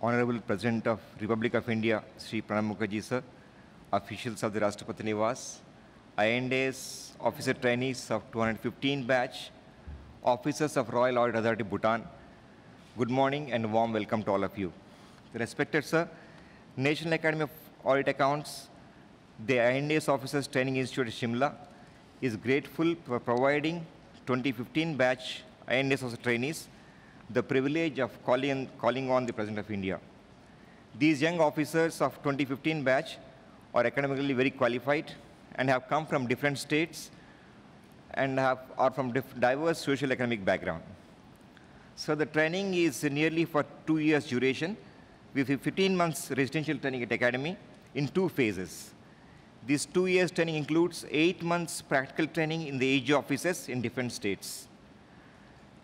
Honorable President of Republic of India, Sri Pranab Mukherjee sir, officials of the Rashtrapati Niwas, INDS officer trainees of 215 batch, officers of Royal Audit Authority Bhutan, good morning and warm welcome to all of you. Respected sir, National Academy of Audit Accounts, the INDS Officers Training Institute Shimla is grateful for providing 2015 batch INDS officer trainees the privilege of calling, calling on the President of India. These young officers of 2015 batch are academically very qualified and have come from different states and have, are from diverse social economic background. So the training is nearly for two years duration with 15 months residential training at academy in two phases. This two years training includes eight months practical training in the AG offices in different states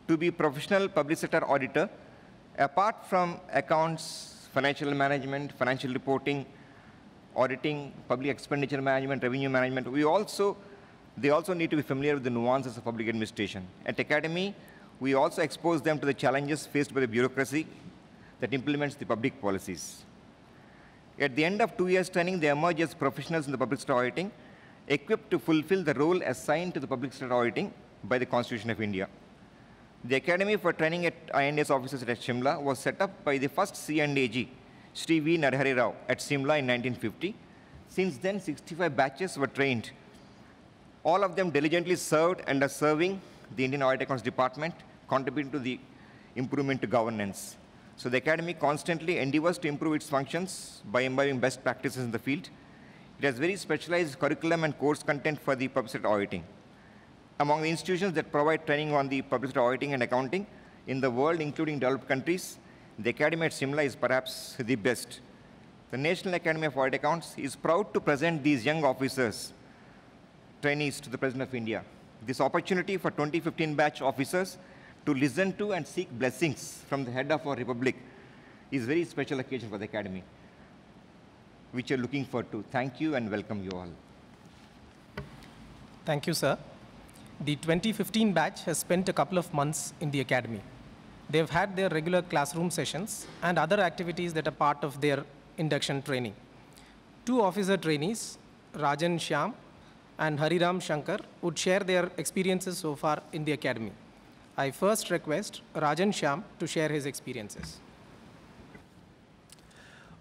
to be professional public sector auditor, apart from accounts, financial management, financial reporting, auditing, public expenditure management, revenue management, we also, they also need to be familiar with the nuances of public administration. At Academy, we also expose them to the challenges faced by the bureaucracy that implements the public policies. At the end of two years training, they emerge as professionals in the public sector auditing, equipped to fulfill the role assigned to the public sector auditing by the Constitution of India. The Academy for Training at INS officers at Shimla was set up by the first C&AG, Sri V. Narahari Rao, at Shimla in 1950. Since then, 65 batches were trained. All of them diligently served and are serving the Indian Audit Accounts Department, contributing to the improvement to governance. So the Academy constantly endeavors to improve its functions by imbibing best practices in the field. It has very specialized curriculum and course content for the public auditing among the institutions that provide training on the public auditing and accounting in the world, including developed countries, the Academy at Simla is perhaps the best. The National Academy of Audit Accounts is proud to present these young officers, trainees to the President of India. This opportunity for 2015 batch officers to listen to and seek blessings from the head of our republic is a very special occasion for the Academy, which you're looking forward to. Thank you and welcome you all. Thank you, sir. The 2015 batch has spent a couple of months in the academy. They've had their regular classroom sessions and other activities that are part of their induction training. Two officer trainees, Rajan Shyam and Hariram Shankar, would share their experiences so far in the academy. I first request Rajan Shyam to share his experiences.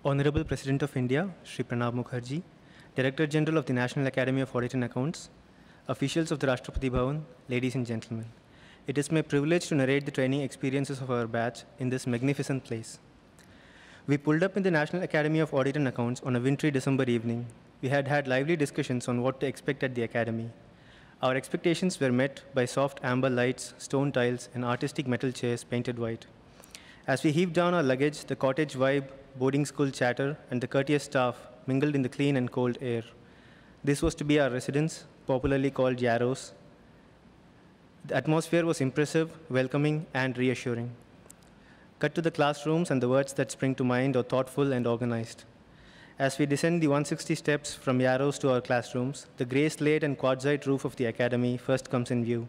Honorable President of India, Sri Pranab Mukherjee, Director General of the National Academy of Audit and Accounts, officials of the Rashtrapati Bhavan, ladies and gentlemen. It is my privilege to narrate the training experiences of our batch in this magnificent place. We pulled up in the National Academy of Audit and Accounts on a wintry December evening. We had had lively discussions on what to expect at the Academy. Our expectations were met by soft amber lights, stone tiles, and artistic metal chairs painted white. As we heaved down our luggage, the cottage vibe, boarding school chatter, and the courteous staff mingled in the clean and cold air. This was to be our residence, popularly called Yarrows. The atmosphere was impressive, welcoming, and reassuring. Cut to the classrooms, and the words that spring to mind are thoughtful and organized. As we descend the 160 steps from Yarrows to our classrooms, the gray slate and quartzite roof of the academy first comes in view.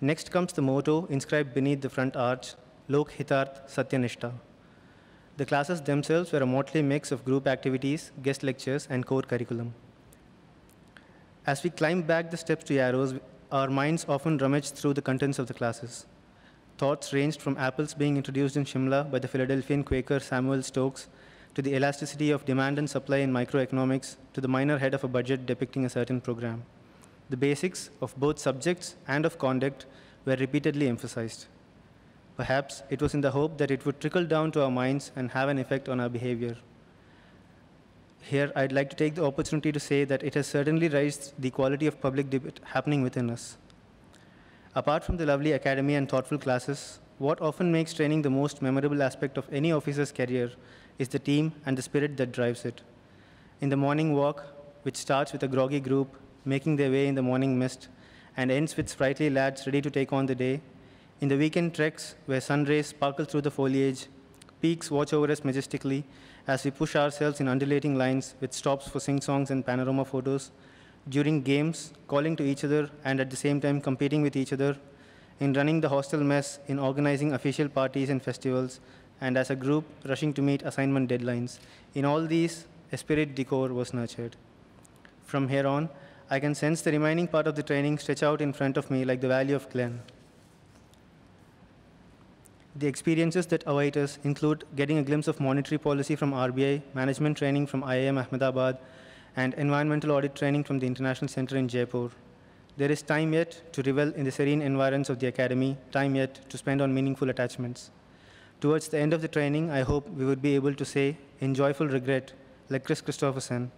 Next comes the motto inscribed beneath the front arch, Lok Hitarth Satyanishta. The classes themselves were a motley mix of group activities, guest lectures, and core curriculum. As we climb back the steps to Yarrows, our minds often rummage through the contents of the classes. Thoughts ranged from apples being introduced in Shimla by the Philadelphian Quaker Samuel Stokes to the elasticity of demand and supply in microeconomics to the minor head of a budget depicting a certain program. The basics of both subjects and of conduct were repeatedly emphasized. Perhaps it was in the hope that it would trickle down to our minds and have an effect on our behavior. Here, I'd like to take the opportunity to say that it has certainly raised the quality of public debate happening within us. Apart from the lovely academy and thoughtful classes, what often makes training the most memorable aspect of any officer's career is the team and the spirit that drives it. In the morning walk, which starts with a groggy group making their way in the morning mist and ends with sprightly lads ready to take on the day, in the weekend treks where sun rays sparkle through the foliage, peaks watch over us majestically, as we push ourselves in undulating lines with stops for sing-songs and panorama photos, during games, calling to each other and at the same time competing with each other, in running the hostel mess, in organizing official parties and festivals, and as a group rushing to meet assignment deadlines. In all these, a esprit de corps was nurtured. From here on, I can sense the remaining part of the training stretch out in front of me like the valley of Glen. The experiences that await us include getting a glimpse of monetary policy from RBI, management training from IIM Ahmedabad, and environmental audit training from the International Center in Jaipur. There is time yet to revel in the serene environs of the academy, time yet to spend on meaningful attachments. Towards the end of the training, I hope we would be able to say, in joyful regret, like Kris Kristofferson,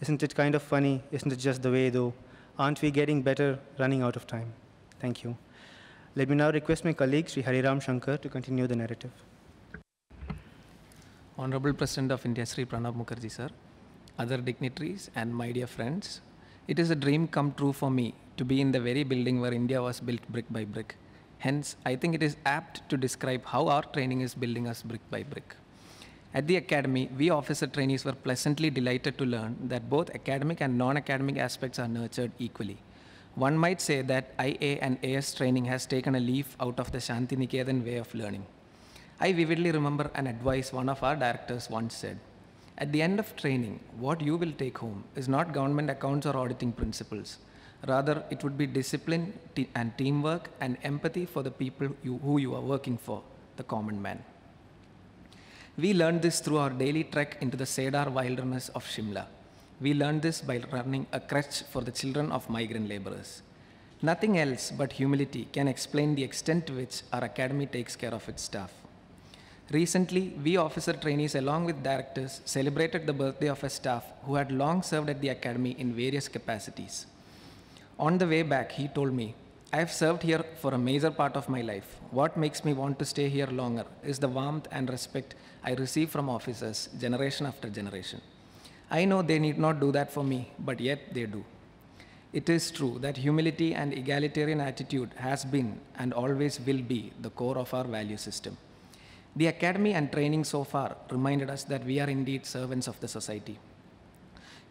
isn't it kind of funny? Isn't it just the way, though? Aren't we getting better running out of time? Thank you. Let me now request my colleague, Sri Hariram Shankar, to continue the narrative. Honorable President of India, Sri Pranab Mukherjee, sir, other dignitaries, and my dear friends, it is a dream come true for me to be in the very building where India was built brick by brick. Hence, I think it is apt to describe how our training is building us brick by brick. At the academy, we officer trainees were pleasantly delighted to learn that both academic and non academic aspects are nurtured equally. One might say that IA and AS training has taken a leaf out of the Shanti Niketan way of learning. I vividly remember an advice one of our directors once said At the end of training, what you will take home is not government accounts or auditing principles. Rather, it would be discipline and teamwork and empathy for the people you, who you are working for, the common man. We learned this through our daily trek into the Cedar wilderness of Shimla. We learned this by running a crutch for the children of migrant laborers. Nothing else but humility can explain the extent to which our academy takes care of its staff. Recently, we officer trainees, along with directors, celebrated the birthday of a staff who had long served at the academy in various capacities. On the way back, he told me, I have served here for a major part of my life. What makes me want to stay here longer is the warmth and respect I receive from officers generation after generation. I know they need not do that for me, but yet they do. It is true that humility and egalitarian attitude has been and always will be the core of our value system. The academy and training so far reminded us that we are indeed servants of the society.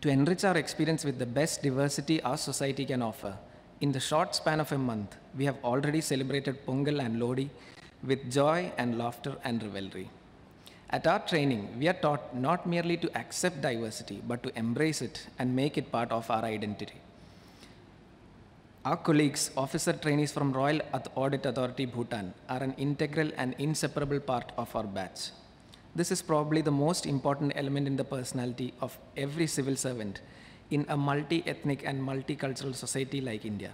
To enrich our experience with the best diversity our society can offer, in the short span of a month, we have already celebrated Pongal and Lohri with joy and laughter and revelry. At our training, we are taught not merely to accept diversity, but to embrace it and make it part of our identity. Our colleagues, officer trainees from Royal Audit Authority Bhutan, are an integral and inseparable part of our batch. This is probably the most important element in the personality of every civil servant in a multi ethnic and multicultural society like India.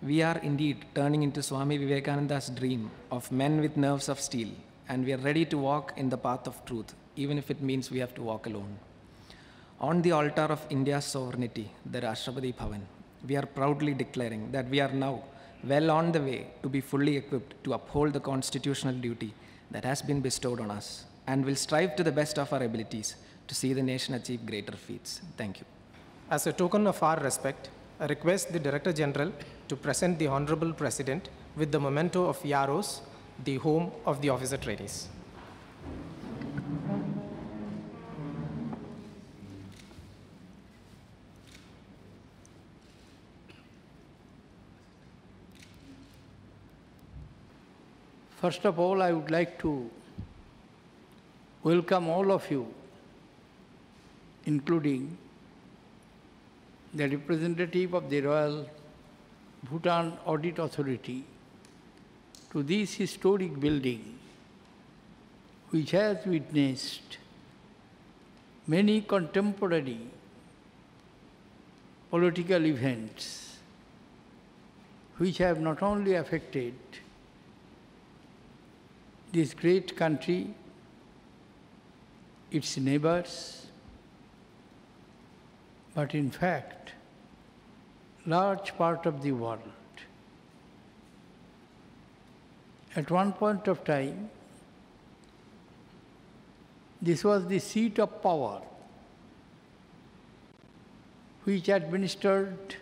We are indeed turning into Swami Vivekananda's dream of men with nerves of steel, and we are ready to walk in the path of truth, even if it means we have to walk alone. On the altar of India's sovereignty, the Rashtrapati Bhavan, we are proudly declaring that we are now well on the way to be fully equipped to uphold the constitutional duty that has been bestowed on us and will strive to the best of our abilities to see the nation achieve greater feats. Thank you. As a token of our respect, I request the Director General to present the Honorable President with the memento of Yarrows, the home of the officer trainees. First of all, I would like to welcome all of you, including the representative of the Royal Bhutan Audit Authority, to this historic building, which has witnessed many contemporary political events which have not only affected this great country, its neighbors, but in fact, large part of the world. At one point of time, this was the seat of power which administered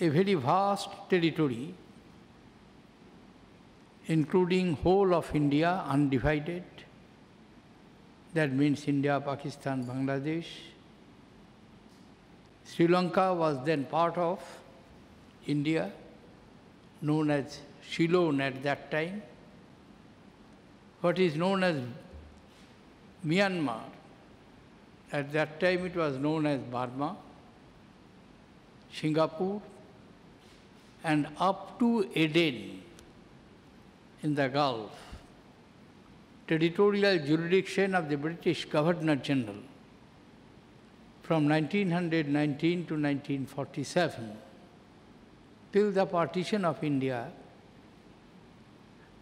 a very vast territory including whole of India undivided. That means India, Pakistan, Bangladesh. Sri Lanka was then part of India, known as Ceylon at that time. what is known as Myanmar. At that time it was known as Burma, Singapore, and up to Aden in the Gulf, territorial jurisdiction of the British Governor General from 1919 to 1947 till the partition of India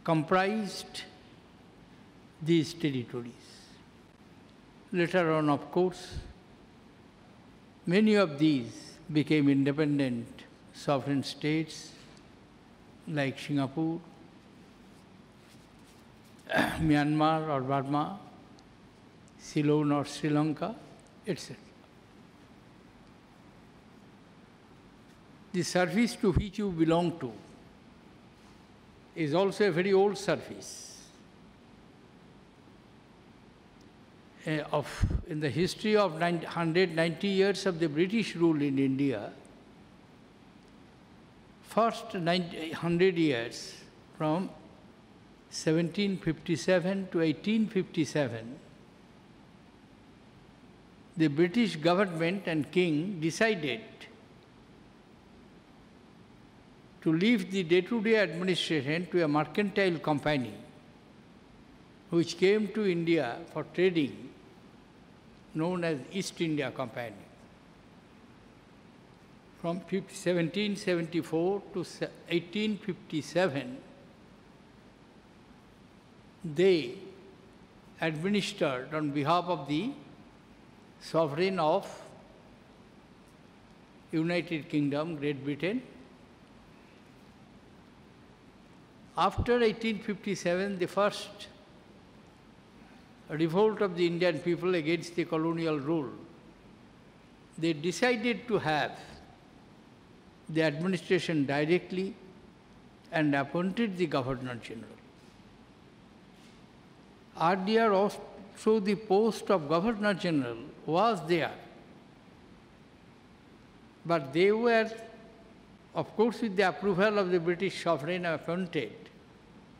comprised these territories. Later on, of course, many of these became independent sovereign states like Singapore, Myanmar or Burma, Ceylon or Sri Lanka, etc. The service to which you belong to is also a very old surface. Uh, of, in the history of 190 years of the British rule in India, first 100 years from 1757 to 1857, the British government and king decided to leave the day-to-day administration to a mercantile company which came to India for trading, known as East India Company. From 1774 to 1857, they administered on behalf of the sovereign of United Kingdom, Great Britain, after 1857, the first revolt of the Indian people against the colonial rule, they decided to have the administration directly and appointed the Governor General. Earlier also the post of Governor General was there, but they were, of course, with the approval of the British sovereign appointed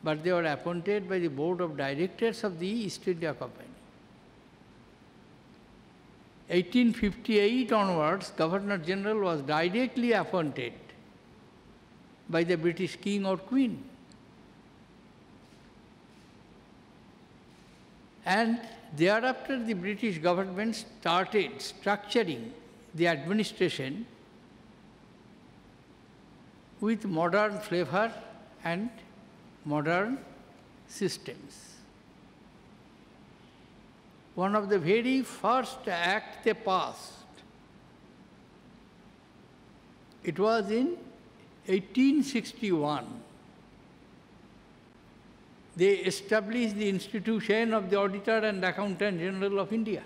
but they were appointed by the board of directors of the East India Company. 1858 onwards, Governor General was directly appointed by the British King or Queen. And thereafter, the British government started structuring the administration with modern flavor and modern systems. One of the very first act they passed, it was in 1861. They established the institution of the Auditor and Accountant General of India.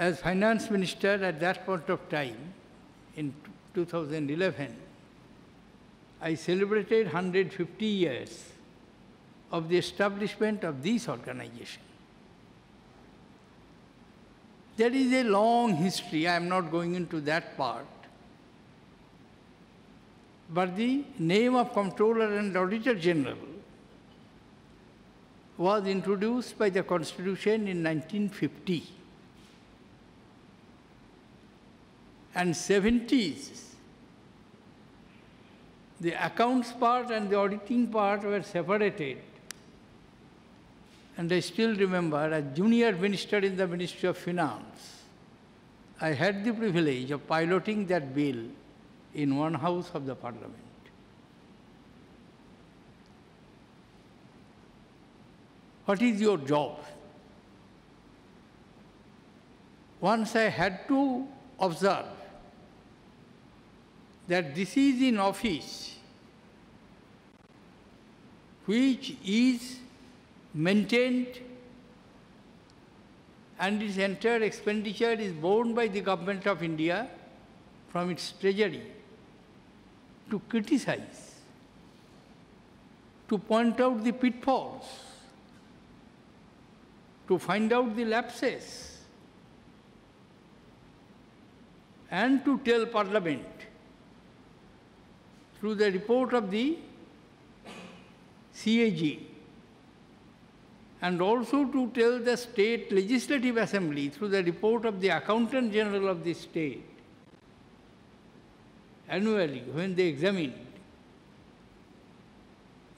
As finance minister at that point of time, in 2011, I celebrated 150 years of the establishment of this organization. There is a long history, I am not going into that part. But the name of Comptroller and Auditor General was introduced by the Constitution in 1950. And 70s, the accounts part and the auditing part were separated. And I still remember, as junior minister in the Ministry of Finance, I had the privilege of piloting that bill in one house of the parliament. What is your job? Once I had to observe that this is in office which is maintained and its entire expenditure is borne by the government of India from its treasury to criticize, to point out the pitfalls, to find out the lapses, and to tell Parliament. Through the report of the CAG and also to tell the state legislative assembly through the report of the accountant general of the state annually when they examined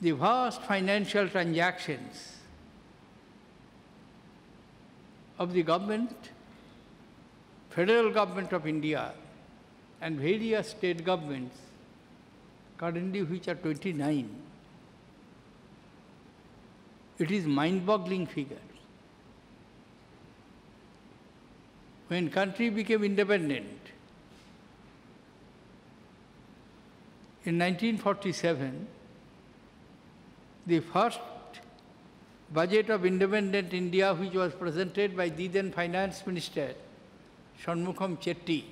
the vast financial transactions of the government, federal government of India and various state governments, currently which are 29. It is mind-boggling figure. When country became independent, in 1947, the first budget of independent India, which was presented by the then finance minister, Shanmukham Chetty,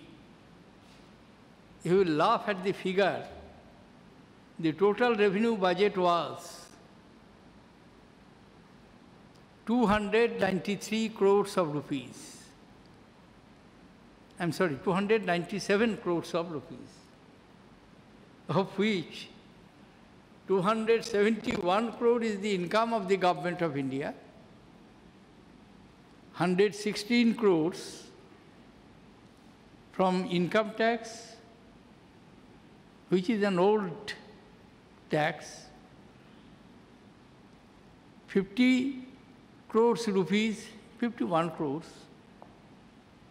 you will laugh at the figure. The total revenue budget was 293 crores of rupees. I'm sorry, 297 crores of rupees, of which 271 crore is the income of the government of India, 116 crores from income tax, which is an old tax, 50 crores rupees, 51 crores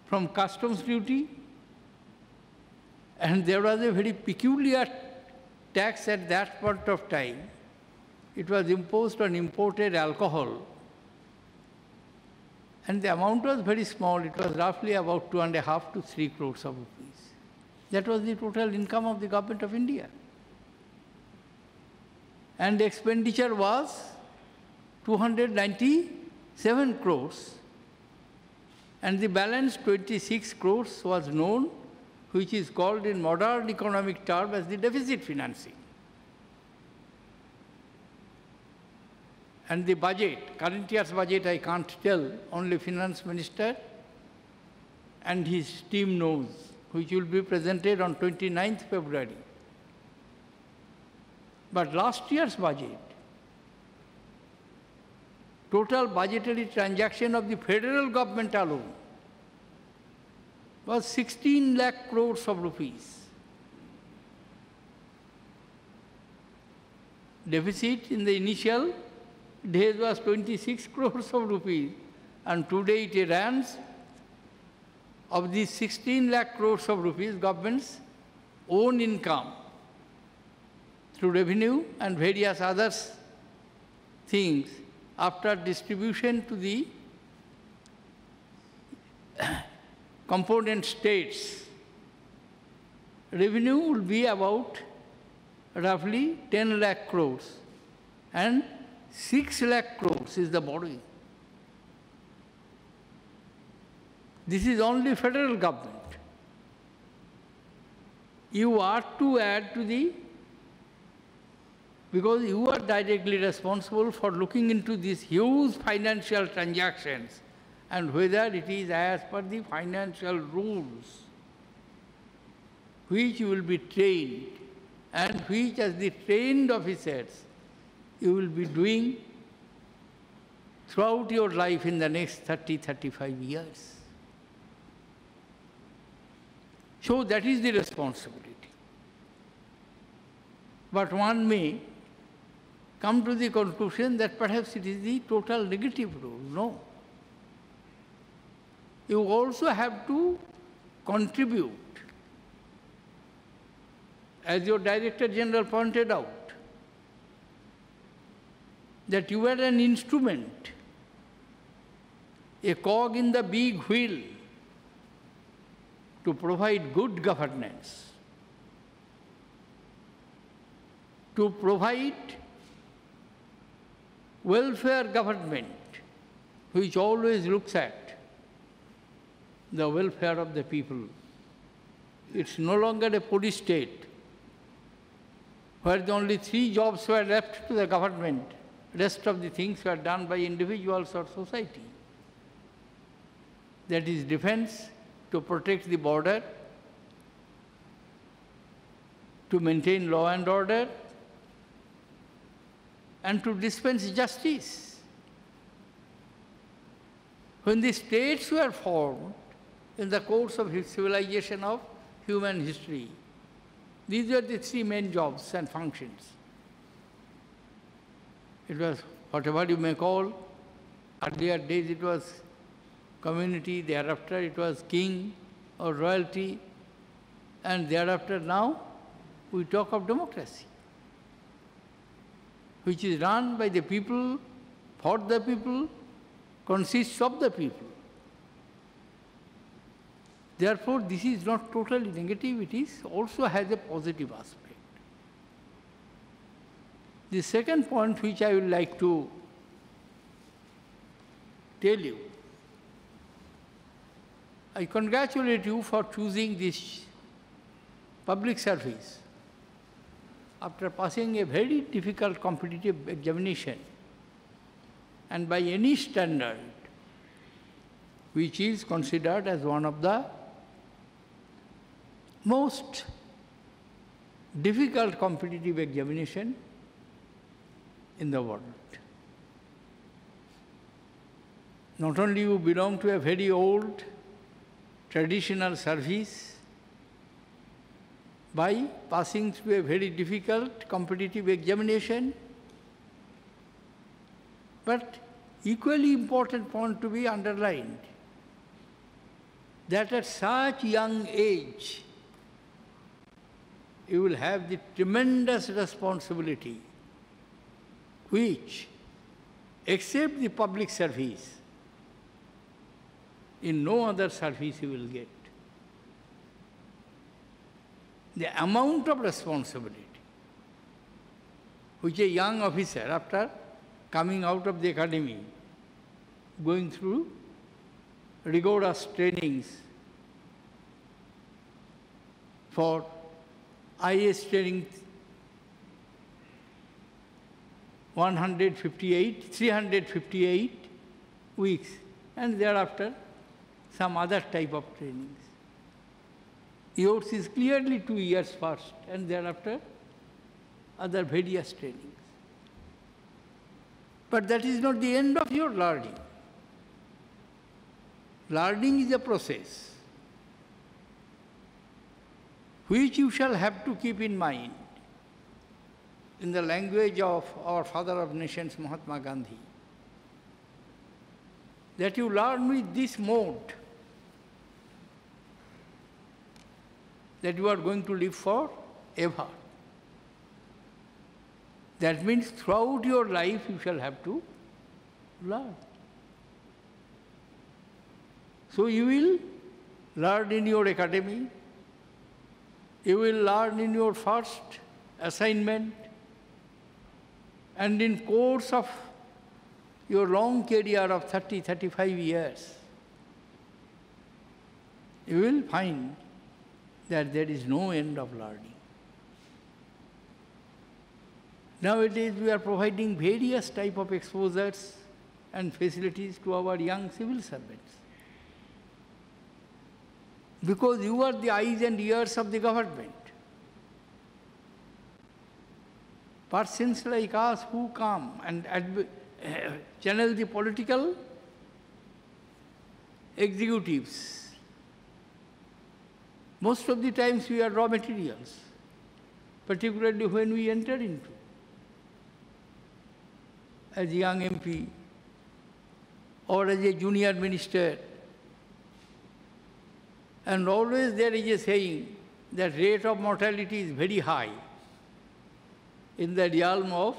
from customs duty, and there was a very peculiar tax at that point of time. It was imposed on imported alcohol. And the amount was very small. It was roughly about two and a half to three crores of rupees. That was the total income of the government of India. And the expenditure was 297 crores. And the balance 26 crores was known which is called in modern economic term as the deficit financing. And the budget, current year's budget I can't tell, only finance minister and his team knows, which will be presented on 29th February. But last year's budget, total budgetary transaction of the federal government alone was 16 lakh crores of rupees. Deficit in the initial days was 26 crores of rupees. And today it runs of these 16 lakh crores of rupees government's own income through revenue and various other things after distribution to the component states, revenue will be about roughly 10 lakh crores. And 6 lakh crores is the borrowing. This is only federal government. You are to add to the, because you are directly responsible for looking into these huge financial transactions and whether it is as per the financial rules which you will be trained and which as the trained officers you will be doing throughout your life in the next 30, 35 years. So that is the responsibility. But one may come to the conclusion that perhaps it is the total negative rule. No you also have to contribute. As your Director General pointed out, that you are an instrument, a cog in the big wheel to provide good governance, to provide welfare government, which always looks at the welfare of the people. It's no longer a police state where the only three jobs were left to the government. Rest of the things were done by individuals or society. That is defense, to protect the border, to maintain law and order, and to dispense justice. When the states were formed in the course of civilization of human history, these were the three main jobs and functions. It was whatever you may call, earlier days it was community, thereafter it was king or royalty, and thereafter now we talk of democracy, which is run by the people, for the people, consists of the people. Therefore, this is not totally negative, it is also has a positive aspect. The second point which I would like to tell you, I congratulate you for choosing this public service after passing a very difficult competitive examination and by any standard which is considered as one of the most difficult competitive examination in the world. Not only you belong to a very old traditional service, by passing through a very difficult competitive examination, but equally important point to be underlined, that at such young age, you will have the tremendous responsibility which, except the public service, in no other service you will get. The amount of responsibility which a young officer, after coming out of the academy, going through rigorous trainings for IS training 158, 358 weeks, and thereafter some other type of trainings. Yours is clearly two years first, and thereafter other various trainings. But that is not the end of your learning. Learning is a process which you shall have to keep in mind in the language of our father of nations, Mahatma Gandhi, that you learn with this mode that you are going to live forever. That means throughout your life you shall have to learn. So you will learn in your academy, you will learn in your first assignment, and in course of your long career of 30, 35 years, you will find that there is no end of learning. Nowadays, we are providing various type of exposures and facilities to our young civil servants. Because you are the eyes and ears of the government. Persons like us who come and eh, channel the political executives most of the times we are raw materials, particularly when we enter into. As a young MP or as a junior minister. And always there is a saying that rate of mortality is very high in the realm of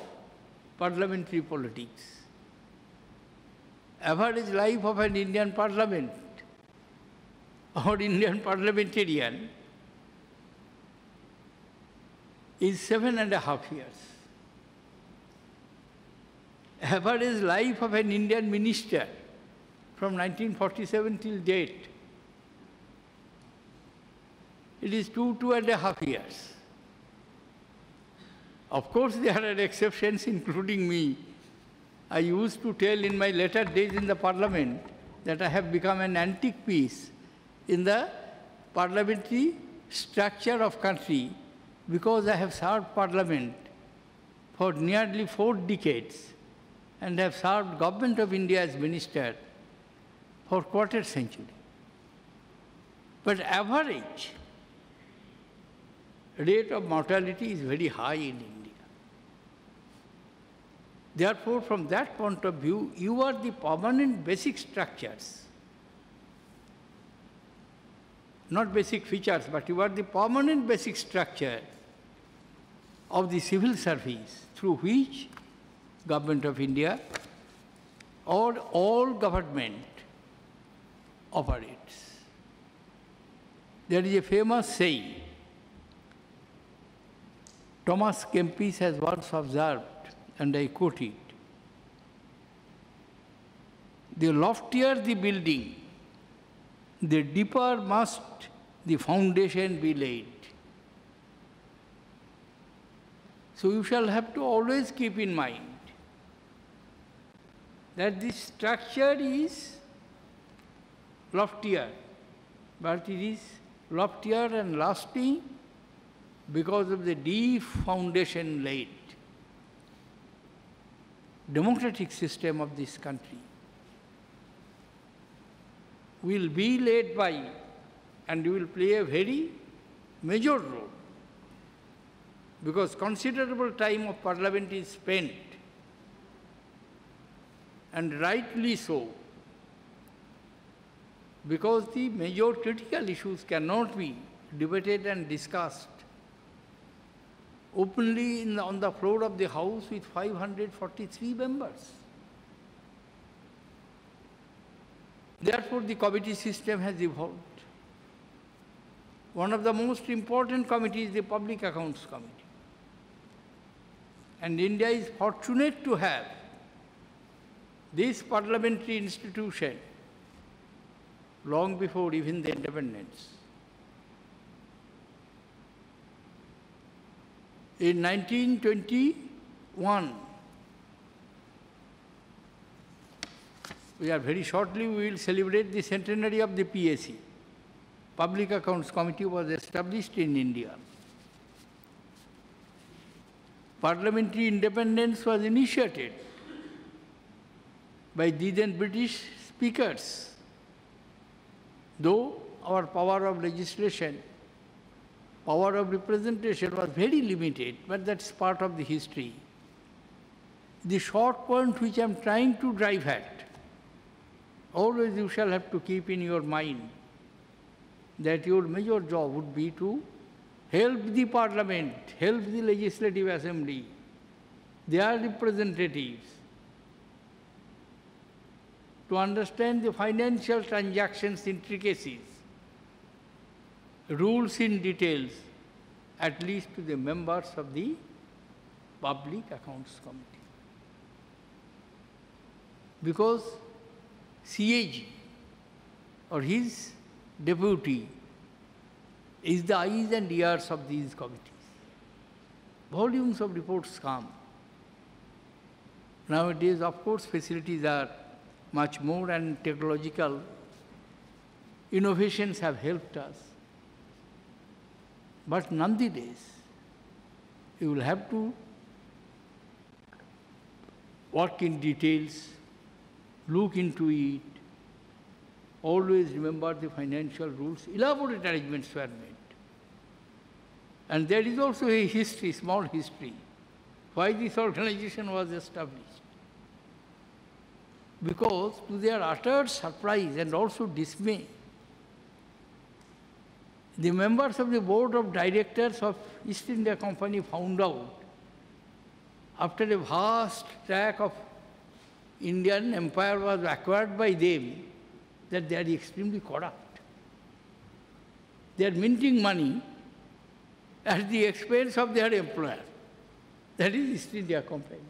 parliamentary politics. Average life of an Indian parliament or Indian parliamentarian is seven and a half years. Average life of an Indian minister from 1947 till date, it is two, two and a half years. Of course, there are exceptions, including me. I used to tell in my later days in the parliament that I have become an antique piece in the parliamentary structure of country because I have served parliament for nearly four decades and have served government of India as minister for quarter century. But average rate of mortality is very high in India. Therefore, from that point of view, you are the permanent basic structures. Not basic features, but you are the permanent basic structure of the civil service through which government of India or all government operates. There is a famous saying, Thomas Kempis has once observed, and I quote it, the loftier the building, the deeper must the foundation be laid. So you shall have to always keep in mind that this structure is loftier, but it is loftier and lasting because of the deep foundation laid. Democratic system of this country will be led by and will play a very major role. Because considerable time of parliament is spent and rightly so because the major critical issues cannot be debated and discussed openly the, on the floor of the House with 543 members. Therefore, the committee system has evolved. One of the most important committees is the Public Accounts Committee. And India is fortunate to have this parliamentary institution long before even the independence. In 1921, we are very shortly, we will celebrate the centenary of the PAC. Public Accounts Committee was established in India. Parliamentary independence was initiated by the then British speakers. Though our power of legislation, power of representation was very limited, but that's part of the history. The short point which I'm trying to drive at, always you shall have to keep in your mind that your major job would be to help the parliament, help the legislative assembly, their representatives, to understand the financial transactions intricacies, rules in details, at least to the members of the Public Accounts Committee. Because CAG or his deputy is the eyes and ears of these committees. Volumes of reports come. Nowadays, of course, facilities are much more and technological innovations have helped us. But nonetheless, you will have to work in details, look into it, always remember the financial rules, elaborate arrangements were made. And there is also a history, small history, why this organization was established. Because to their utter surprise and also dismay, the members of the board of directors of East India Company found out after a vast tract of Indian empire was acquired by them that they are extremely corrupt. They are minting money at the expense of their employer. That is East India Company.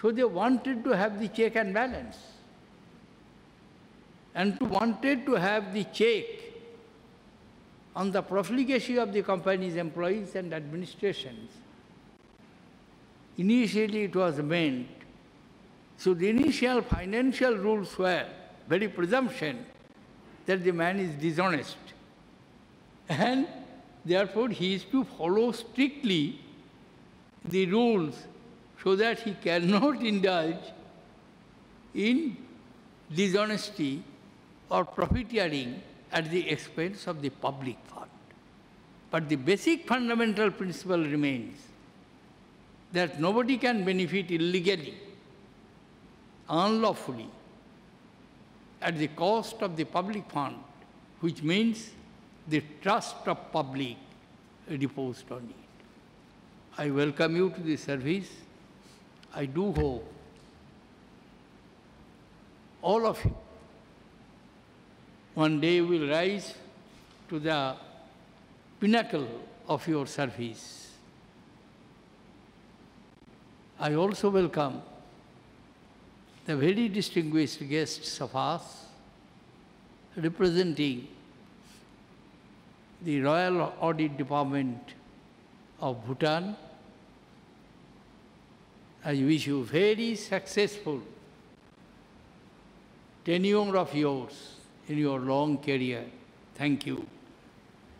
So they wanted to have the check and balance. And to wanted to have the check on the profligacy of the company's employees and administrations. Initially it was meant, so the initial financial rules were very presumption that the man is dishonest. And therefore he is to follow strictly the rules so that he cannot indulge in dishonesty or profiteering at the expense of the public fund. But the basic fundamental principle remains that nobody can benefit illegally, unlawfully, at the cost of the public fund, which means the trust of public reposed on it. I welcome you to the service. I do hope all of you one day will rise to the pinnacle of your service. I also welcome the very distinguished guests of us representing the Royal Audit Department of Bhutan. I wish you very successful tenure of yours in your long career. Thank you,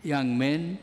young men